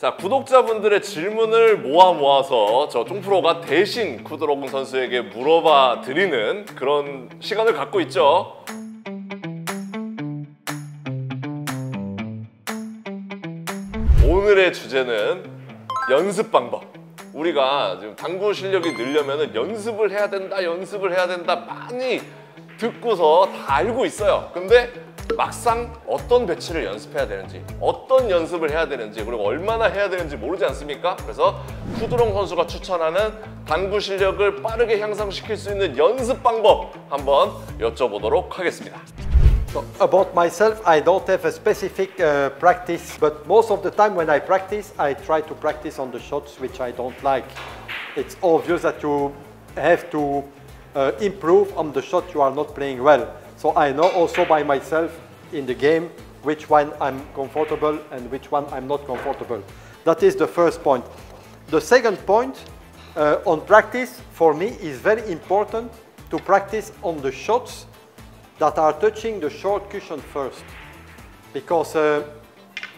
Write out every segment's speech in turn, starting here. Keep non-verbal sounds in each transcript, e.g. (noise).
자 구독자분들의 질문을 모아 모아서 저 쫑프로가 대신 쿠드로군 선수에게 물어봐 드리는 그런 시간을 갖고 있죠. 오늘의 주제는 연습 방법. 우리가 지금 당구 실력이 늘려면 연습을 해야 된다, 연습을 해야 된다 많이 듣고서 다 알고 있어요. 근데 막상 어떤 배치를 연습해야 되는지, 어떤 연습을 해야 되는지, 그리고 얼마나 해야 되는지 모르지 않습니까? 그래서 쿠드롱 선수가 추천하는 당구 실력을 빠르게 향상시킬 수 있는 연습 방법 한번 여쭤보도록 하겠습니다. So about myself, I don't have a specific uh, practice, but most of the time when I practice, I try to practice on the shots which I don't like. It's obvious that you have to uh, improve on the shot you are not playing well. So I know also by myself in the game which one I'm comfortable and which one I'm not comfortable. That is the first point. The second point uh, on practice for me is very important to practice on the shots that are touching the short cushion first. Because uh,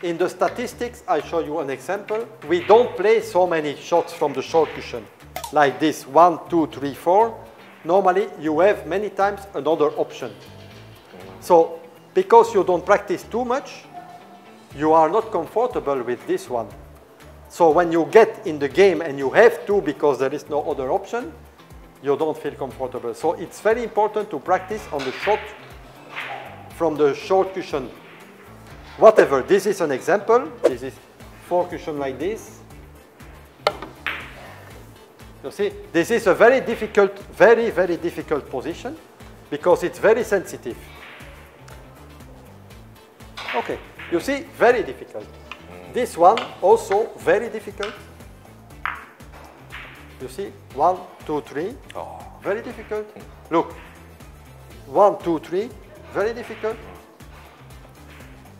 in the statistics, I show you an example. We don't play so many shots from the short cushion like this, one, two, three, four. Normally, you have many times another option. So, because you don't practice too much, you are not comfortable with this one. So when you get in the game and you have to because there is no other option, you don't feel comfortable. So it's very important to practice on the shot from the short cushion. Whatever, this is an example. This is four cushion like this. You see, this is a very difficult, very, very difficult position because it's very sensitive. Okay, you see, very difficult. This one also very difficult. You see, one, two, three, oh. very difficult. Look, one, two, three, very difficult.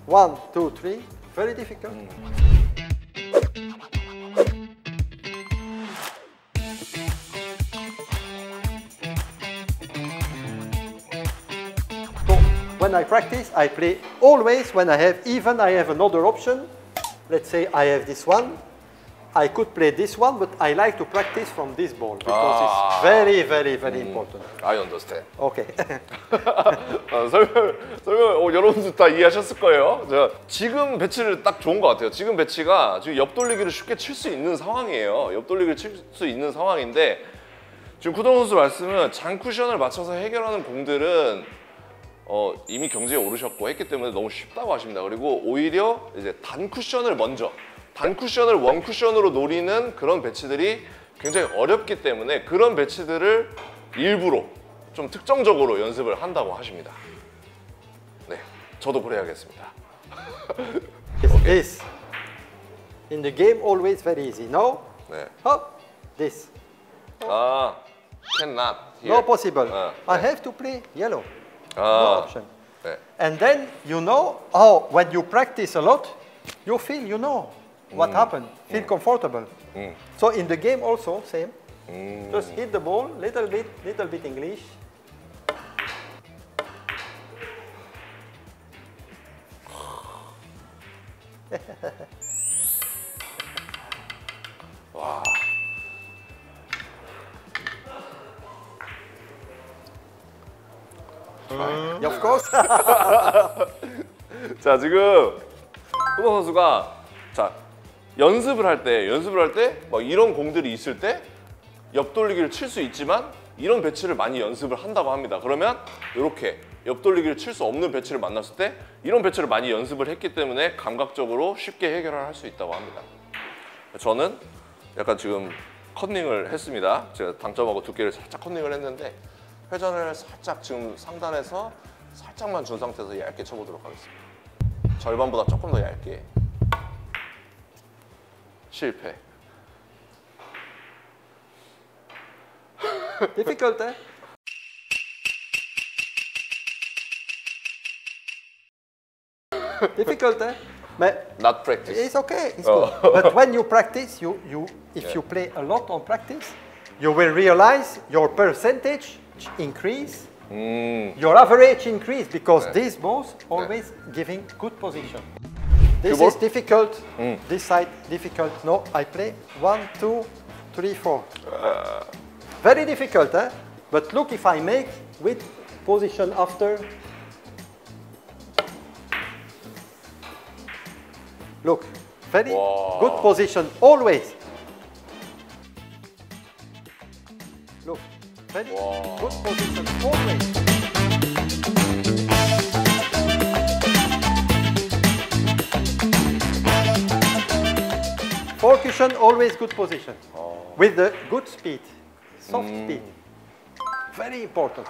One, two, three, very difficult. So when I practice, I play always when I have, even I have another option. Let's say I have this one. I could play this one, but I like to practice from this ball because it's very, very, very important. I understand. Okay. 어, 설명, 설명 어, 여러분들 다 이해하셨을 거예요. 제가 지금 배치를 딱 좋은 것 같아요. 지금 배치가 지금 옆 돌리기를 쉽게 칠 수 있는 상황이에요. 옆 돌리기를 칠 수 있는 상황인데 지금 쿠드롱 선수 말씀은 장 쿠션을 맞춰서 해결하는 공들은 어, 이미 경지에 오르셨고 했기 때문에 너무 쉽다고 하십니다. 그리고 오히려 이제 단 쿠션을 먼저 단 쿠션을 원 쿠션으로 노리는 그런 배치들이 굉장히 어렵기 때문에 그런 배치들을 일부러 좀 특정적으로 연습을 한다고 하십니다. 네, 저도 그래야겠습니다. It's this. In the game, always very easy. No? 네, Hop. This. 아, cannot. Here. No possible. 아, I have to play yellow. Ah. Yeah. And then you know, oh, when you practice a lot, you feel, you know what mm. happened, feel mm. comfortable. Mm. So in the game also, same. Mm. Just hit the ball, little bit, little bit English. (laughs) wow. Yeah, of course. (laughs) 자 지금 쿠드롱 선수가 자 연습을 할 때 연습을 할 때 막 이런 공들이 있을 때 옆돌리기를 칠 수 있지만 이런 배치를 많이 연습을 한다고 합니다. 그러면 이렇게 옆돌리기를 칠 수 없는 배치를 만났을 때 이런 배치를 많이 연습을 했기 때문에 감각적으로 쉽게 해결을 할 수 있다고 합니다. 저는 약간 지금 컨닝을 했습니다. 제가 당점하고 두께를 살짝 컨닝을 했는데 회전을 살짝 지금 상단에서 살짝만 준 상태에서 얇게 쳐보도록 하겠습니다. 절반보다 조금 더 얇게. 실패. Difficult, eh? Difficult, eh? But Not practice. it's okay, it's Oh. good. But when you practice, you, you, if you play a lot on practice, you will realize your percentage increase, 음, your average increase, because Yeah. these balls always giving good position. This is difficult. Mm. This side difficult. No, I play one, two, three, four. Very difficult, eh? But look if I make with position after. Look, very Wow. good position always. Very Wow. good position. Four cushion, always good position. With the good speed, soft speed. Very important.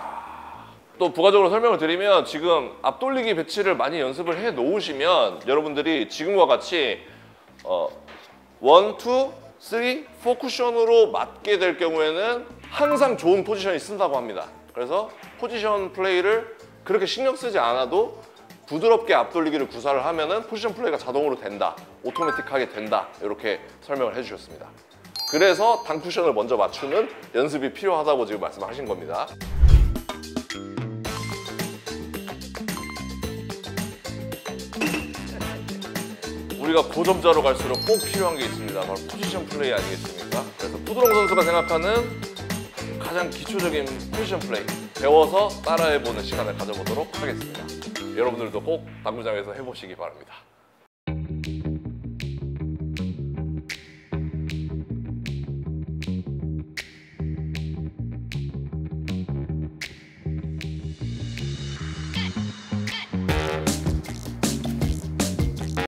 또 부가적으로 설명을 드리면 지금 앞돌리기 배치를 많이 연습을 해 놓으시면 여러분들이 지금과 같이 어, 1, 2, 3, 4 쿠션으로 맞게 될 경우에는 항상 좋은 포지션이 쓴다고 합니다. 그래서 포지션 플레이를 그렇게 신경 쓰지 않아도 부드럽게 앞돌리기를 구사를 하면은 포지션 플레이가 자동으로 된다. 오토매틱하게 된다. 이렇게 설명을 해 주셨습니다. 그래서 당 쿠션을 먼저 맞추는 연습이 필요하다고 지금 말씀하신 겁니다. 우리가 고점자로 갈수록 꼭 필요한 게 있습니다. 바로 포지션 플레이 아니겠습니까? 그래서 푸드롱 선수가 생각하는 가장 기초적인 포지션 플레이 배워서 따라해보는 시간을 가져보도록 하겠습니다. 여러분들도 꼭 당구장에서 해보시기 바랍니다.